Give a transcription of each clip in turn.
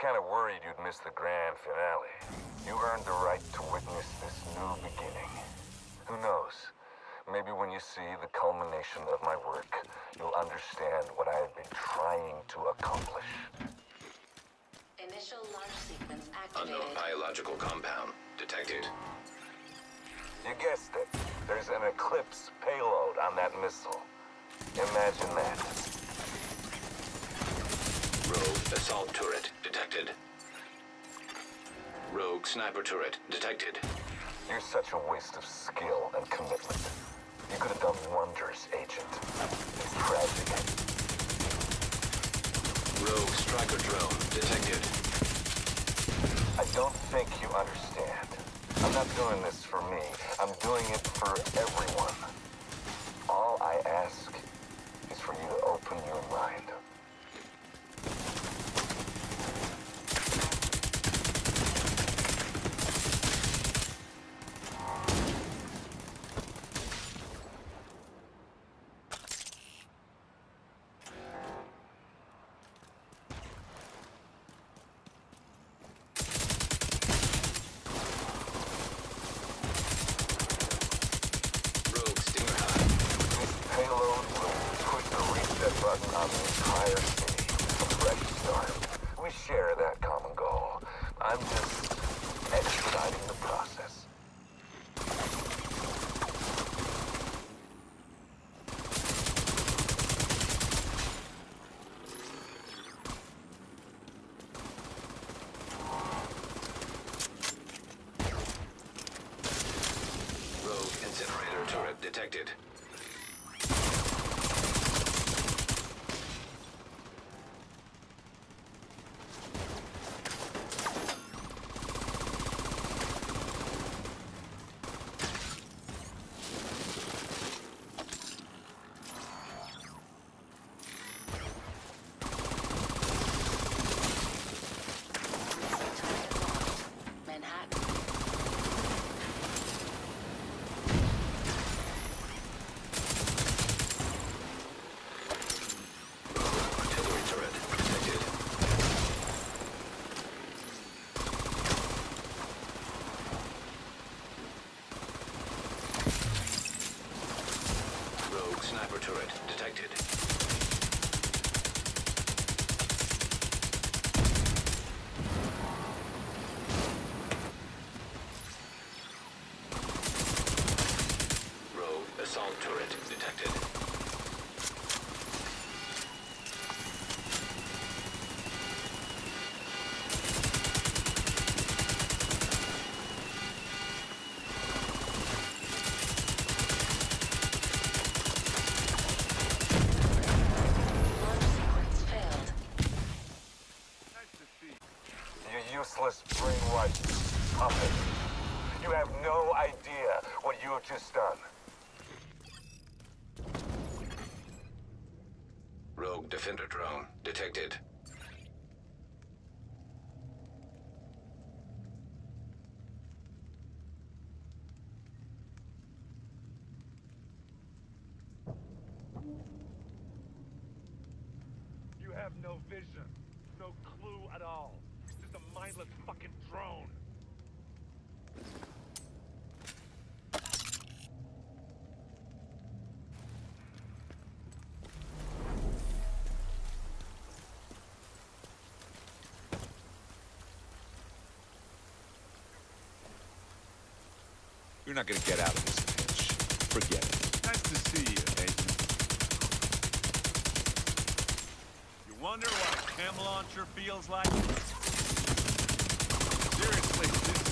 kind of worried you'd miss the grand finale. You earned the right to witness this new beginning. Who knows? Maybe when you see the culmination of my work, you'll understand what I have been trying to accomplish. Initial launch sequence activated. Unknown biological compound detected. You guessed it. There's an Eclipse payload on that missile. Imagine that. Rogue assault turret detected. Rogue sniper turret detected. You're such a waste of skill and commitment. You could have done wonders, Agent. It's tragic. Rogue striker drone detected. I don't think you understand. I'm not doing this for me. I'm doing it for everyone. All I ask is for you to open your mind. I'm just expediting the process. Rogue incinerator turret detected. What you have just done. Rogue defender drone detected. You have no vision, no clue at all. Just a mindless fucking drone. You're not gonna get out of this pinch. Forget it. Nice to see you, Agent. You wonder what a chem launcher feels like? Seriously,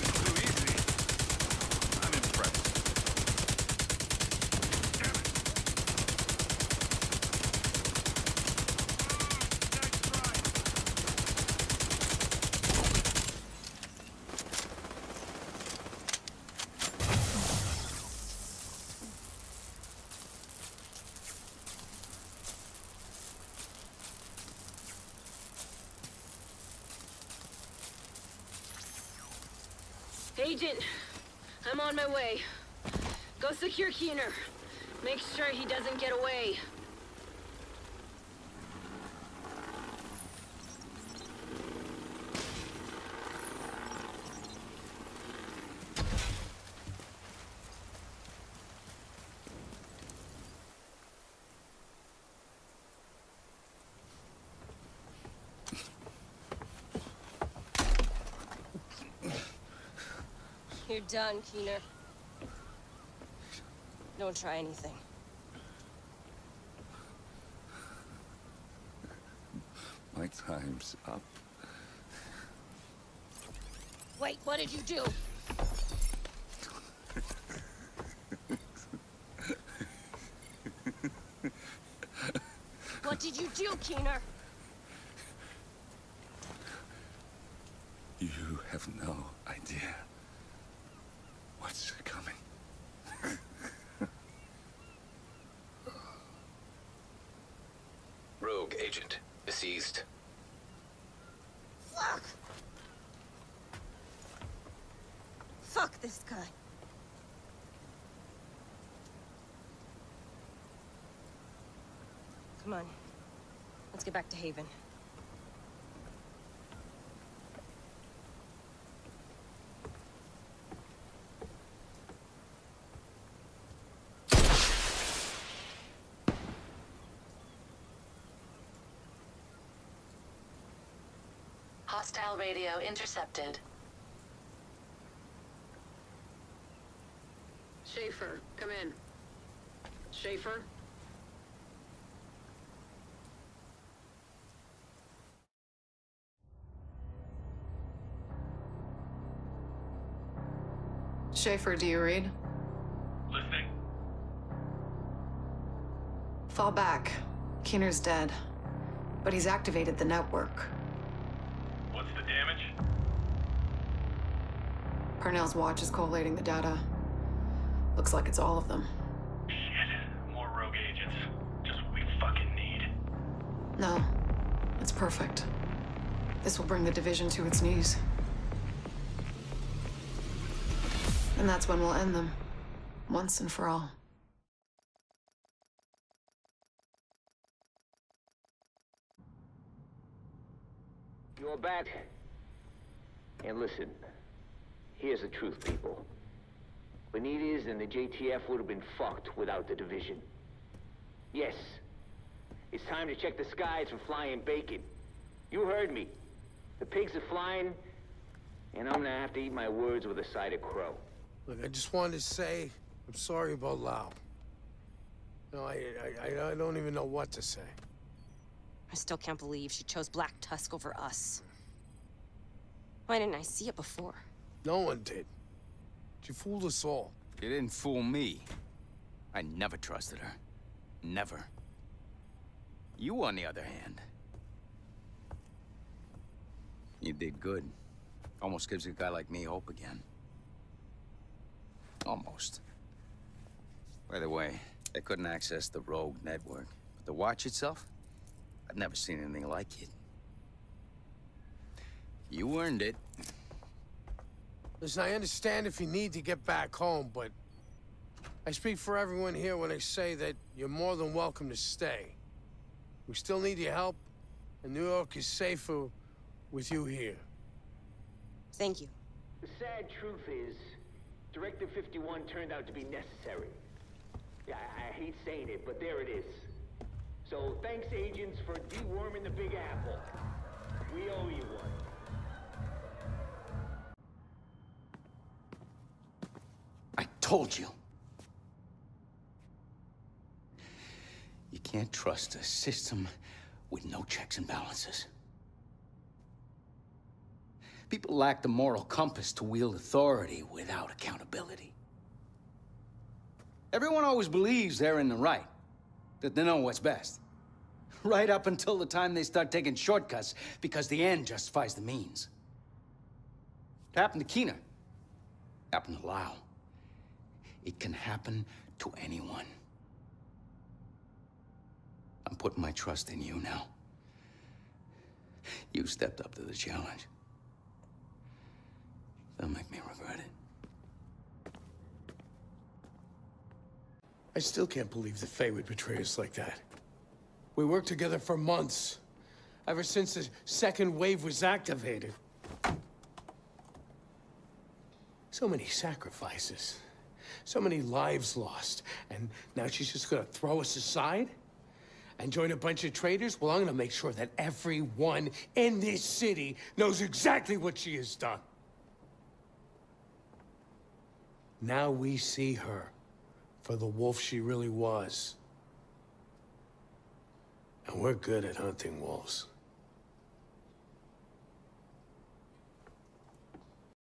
Agent, I'm on my way. Go secure Keener. Make sure he doesn't get away. You're done, Keener. Don't try anything. My time's up. Wait, what did you do? what did you do, Keener? You have no idea what's coming. Rogue agent deceased. Fuck! Fuck this guy. Come on. Let's get back to Haven. Hostile radio intercepted. Schaefer, come in. Schaefer? Schaefer, do you read? Listening. Fall back. Keener's dead. But he's activated the network. What's the damage? Parnell's watch is collating the data. Looks like it's all of them. Shit. More rogue agents. Just what we fucking need. No. It's perfect. This will bring the division to its knees. And that's when we'll end them. Once and for all. You're back. And listen, here's the truth, people. Benitez and the JTF would have been fucked without the division. Yes, it's time to check the skies for flying bacon. You heard me. The pigs are flying, and I'm gonna have to eat my words with a side of crow. Look, I just wanted to say I'm sorry about Lau. No, I, I, I don't even know what to say. I still can't believe she chose Black Tusk over us. Why didn't I see it before? No one did. She fooled us all. You didn't fool me. I never trusted her. Never. You, on the other hand. You did good. Almost gives a guy like me hope again. Almost. By the way, they couldn't access the Rogue network. But the watch itself? I've never seen anything like it. You earned it. Listen, I understand if you need to get back home, but I speak for everyone here when I say that you're more than welcome to stay. We still need your help, and New York is safer with you here. Thank you. The sad truth is, Directive 51 turned out to be necessary. Yeah, I, I hate saying it, but there it is. So thanks, agents, for deworming the Big Apple. We owe you one. I told you. You can't trust a system with no checks and balances. People lack the moral compass to wield authority without accountability. Everyone always believes they're in the right, that they know what's best. Right up until the time they start taking shortcuts because the end justifies the means. It happened to Keener. It happened to Lau. It can happen to anyone. I'm putting my trust in you now. You stepped up to the challenge. Don't make me regret it. I still can't believe that Faye would betray us like that. We worked together for months, ever since the second wave was activated. So many sacrifices, so many lives lost, and now she's just gonna throw us aside? And join a bunch of traitors? Well, I'm gonna make sure that everyone in this city knows exactly what she has done. Now we see her for the wolf she really was. And we're good at hunting wolves.